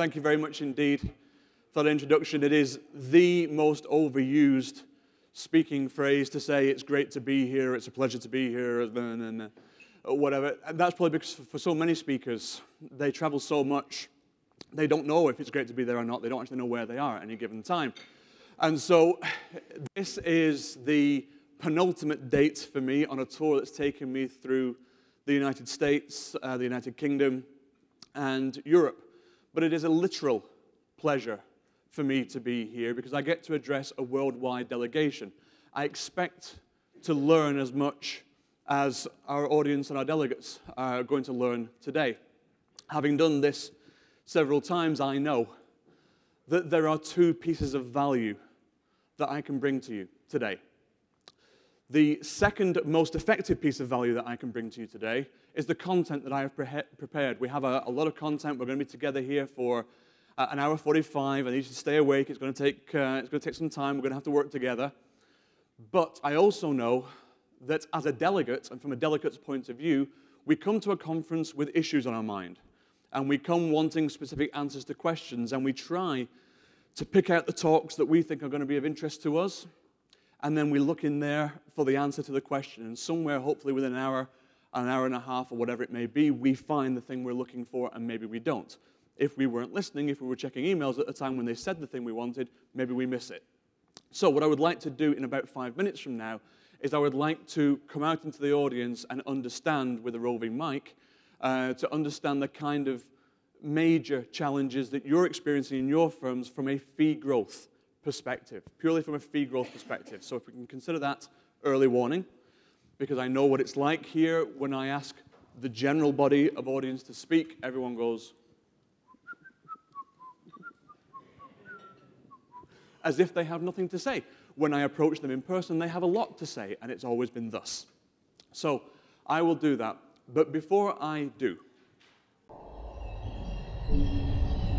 Thank you very much indeed for that introduction. It is the most overused speaking phrase to say it's great to be here, it's a pleasure to be here, and uh, whatever. And that's probably because for so many speakers, they travel so much, they don't know if it's great to be there or not. They don't actually know where they are at any given time. And so this is the penultimate date for me on a tour that's taken me through the United States, uh, the United Kingdom, and Europe. But it is a literal pleasure for me to be here because I get to address a worldwide delegation. I expect to learn as much as our audience and our delegates are going to learn today. Having done this several times, I know that there are two pieces of value that I can bring to you today. The second most effective piece of value that I can bring to you today is the content that I have pre- prepared. We have a, a, lot of content. We're going to be together here for uh, an hour 45. I need you to stay awake. It's going to take, uh, it's going to take some time. We're going to have to work together. But I also know that as a delegate, and from a delegate's point of view, we come to a conference with issues on our mind. And we come wanting specific answers to questions. And we try to pick out the talks that we think are going to be of interest to us. And then we look in there for the answer to the question. And somewhere, hopefully within an hour, an hour and a half, or whatever it may be, we find the thing we're looking for, and maybe we don't. If we weren't listening, if we were checking emails at the time when they said the thing we wanted, maybe we miss it. So, what I would like to do in about five minutes from now is I would like to come out into the audience and understand with a roving mic, uh, to understand the kind of major challenges that you're experiencing in your firms from a fee growth perspective, purely from a fee growth perspective. So, if we can consider that early warning because I know what it's like here when I ask the general body of audience to speak, everyone goes, as if they have nothing to say. When I approach them in person, they have a lot to say, and it's always been thus. So I will do that. But before I do, うん。